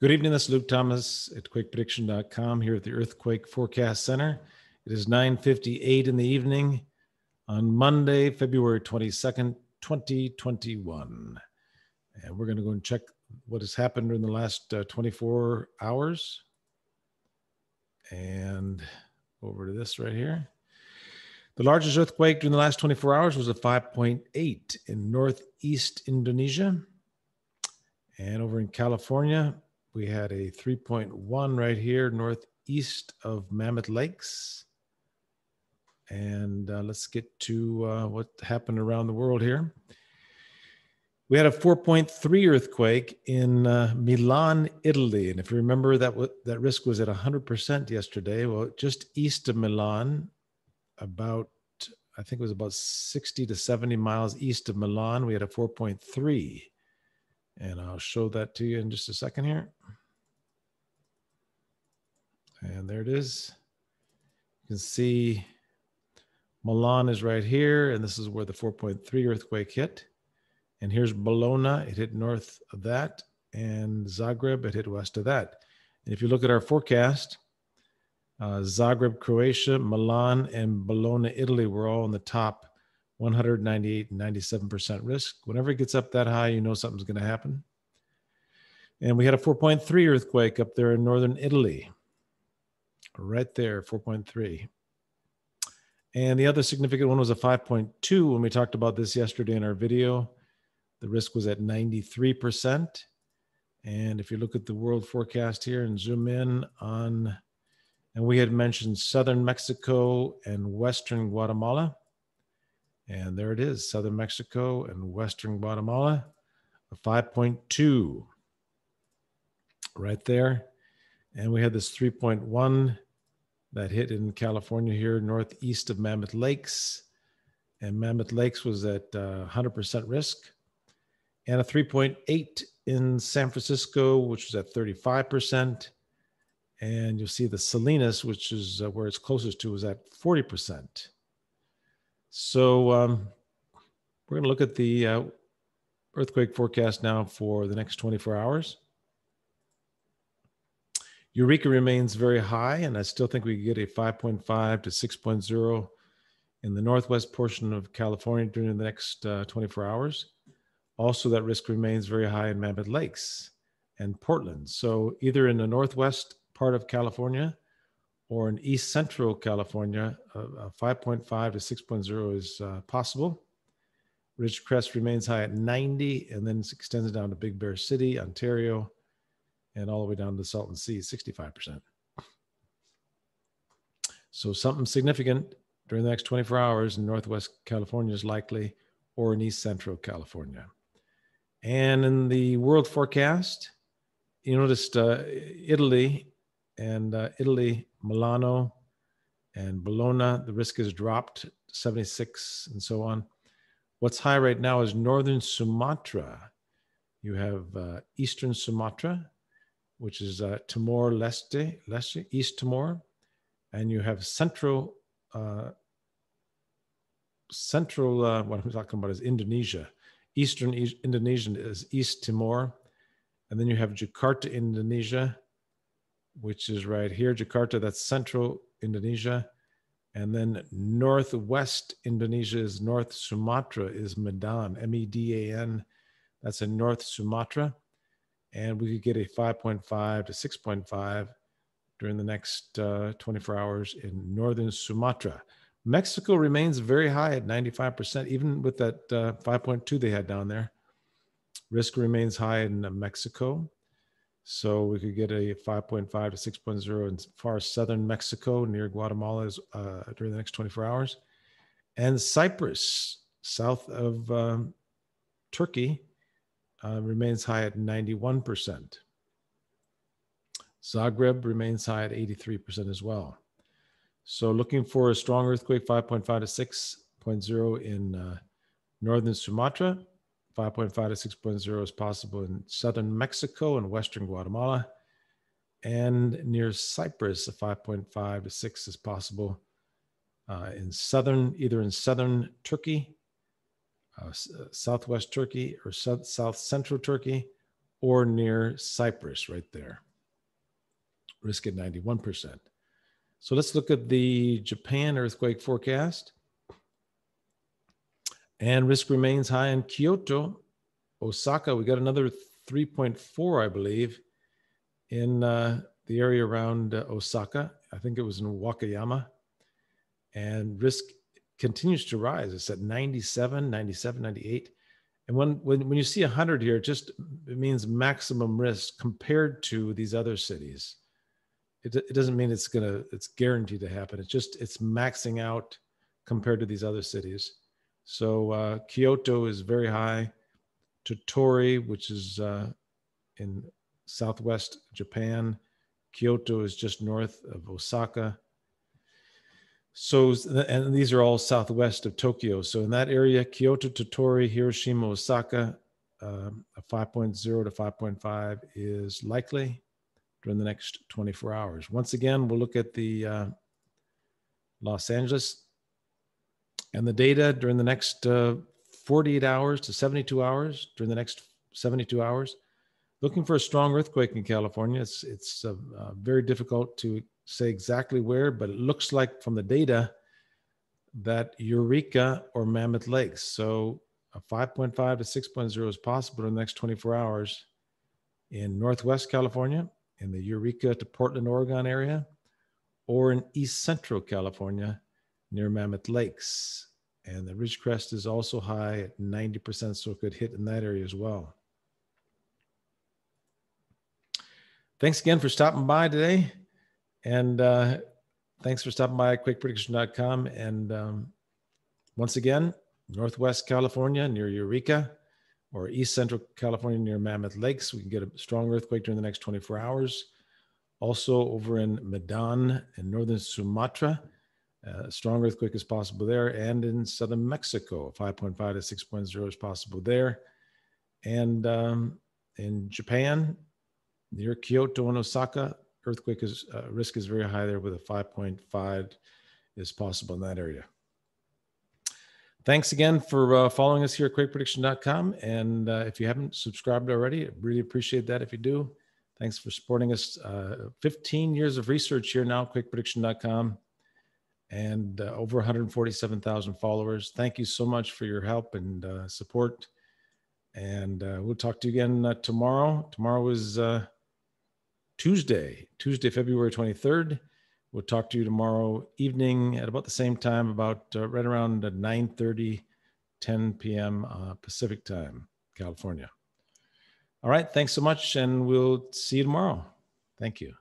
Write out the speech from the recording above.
Good evening. This is Luke Holmquist at QuakePrediction.com here at the Earthquake Forecast Center. It is 9:58 in the evening on Monday, February 22nd, 2021. And we're going to go and check what has happened in the last uh, 24 hours. And over to this right here. The largest earthquake during the last 24 hours was a 5.8 in northeast Indonesia. And over in California, we had a 3.1 right here northeast of Mammoth Lakes. And uh, let's get to uh, what happened around the world here. We had a 4.3 earthquake in uh, Milan, Italy. And if you remember, that, w- that risk was at 100% yesterday. Well, just east of Milan, about, I think it was about 60 to 70 miles east of Milan, we had a 4.3. And I'll show that to you in just a second here. And there it is. You can see Milan is right here, and this is where the 4.3 earthquake hit. And here's Bologna, it hit north of that, and Zagreb, it hit west of that. And if you look at our forecast, uh, Zagreb, Croatia, Milan, and Bologna, Italy were all in the top 198 and 97% risk. Whenever it gets up that high, you know something's going to happen. And we had a 4.3 earthquake up there in northern Italy, right there, 4.3. And the other significant one was a 5.2 when we talked about this yesterday in our video. The risk was at 93%. And if you look at the world forecast here and zoom in on, and we had mentioned southern Mexico and western Guatemala. And there it is, southern Mexico and western Guatemala, a 5.2 right there. And we had this 3.1 that hit in California here, northeast of Mammoth Lakes. And Mammoth Lakes was at uh, 100% risk. And a 3.8 in San Francisco, which was at 35%. And you'll see the Salinas, which is uh, where it's closest to, was at 40%. So um, we're going to look at the uh, earthquake forecast now for the next 24 hours. Eureka remains very high, and I still think we could get a 5.5 to 6.0 in the northwest portion of California during the next uh, 24 hours. Also, that risk remains very high in Mammoth Lakes and Portland. So, either in the northwest part of California or in east central California, a, a 5.5 to 6.0 is uh, possible. Ridgecrest remains high at 90 and then extends down to Big Bear City, Ontario, and all the way down to the Salton Sea, 65%. So something significant during the next 24 hours in Northwest California is likely, or in East Central California. And in the world forecast, you noticed uh, Italy and uh, Italy, Milano, and Bologna, the risk has dropped 76 and so on. What's high right now is northern Sumatra. You have uh, eastern Sumatra, which is uh, Timor Leste, Leste, East Timor, and you have central, uh, central. Uh, what I'm talking about is Indonesia. Eastern e- Indonesia is East Timor, and then you have Jakarta, Indonesia, which is right here. Jakarta, that's central Indonesia, and then northwest Indonesia is North Sumatra is Medan, M-E-D-A-N. That's in North Sumatra and we could get a 5.5 to 6.5 during the next uh, 24 hours in northern Sumatra. Mexico remains very high at 95%, even with that uh, 5.2 they had down there. Risk remains high in uh, Mexico. So we could get a 5.5 to 6.0 in far southern Mexico near Guatemala uh, during the next 24 hours. And Cyprus, south of um, Turkey, uh, remains high at 91%. Zagreb remains high at 83% as well. So looking for a strong earthquake 5.5 to 6.0 in uh, northern Sumatra, 5.5 to 6.0 is possible in southern Mexico and western Guatemala. And near Cyprus, a 5.5 to 6 is possible uh, in southern, either in southern Turkey uh, southwest Turkey or south, south central Turkey or near Cyprus, right there. Risk at 91%. So let's look at the Japan earthquake forecast. And risk remains high in Kyoto, Osaka. We got another 3.4, I believe, in uh, the area around uh, Osaka. I think it was in Wakayama. And risk continues to rise. It's at 97, 97, 98. And when, when, when you see 100 here, it just it means maximum risk compared to these other cities. It, it doesn't mean it's going to, it's guaranteed to happen. It's just, it's maxing out compared to these other cities. So uh, Kyoto is very high. Tottori, which is uh, in southwest Japan. Kyoto is just north of Osaka. So, and these are all southwest of Tokyo. So, in that area, Kyoto, Tottori, Hiroshima, Osaka, um, a 5.0 to 5.5 is likely during the next 24 hours. Once again, we'll look at the uh, Los Angeles and the data during the next uh, 48 hours to 72 hours, during the next 72 hours. Looking for a strong earthquake in California. It's, it's uh, uh very difficult to say exactly where, but it looks like from the data that Eureka or Mammoth Lakes. So a 5.5 to 6.0 is possible in the next 24 hours in Northwest California, in the Eureka to Portland, Oregon area, or in East Central California near Mammoth Lakes. And the Ridgecrest is also high at 90%, so it could hit in that area as well. Thanks again for stopping by today. And uh, thanks for stopping by quakeprediction.com. And um, once again, Northwest California near Eureka or East Central California near Mammoth Lakes. We can get a strong earthquake during the next 24 hours. Also, over in Medan in northern Sumatra, a strong earthquake is possible there. And in southern Mexico, 5.5 to 6.0 is possible there. And um, in Japan, near Kyoto and Osaka, earthquake is, uh, risk is very high there with a 5.5 is possible in that area. Thanks again for uh, following us here at quakeprediction.com. And uh, if you haven't subscribed already, I really appreciate that if you do. Thanks for supporting us. Uh, 15 years of research here now, quakeprediction.com, and uh, over 147,000 followers. Thank you so much for your help and uh, support. And we'll talk to you again tomorrow. Tomorrow is Tuesday, Tuesday, February 23rd. We'll talk to you tomorrow evening at about the same time, about uh, right around 9 30, 10 p.m. Uh, Pacific time, California. All right. Thanks so much. And we'll see you tomorrow. Thank you.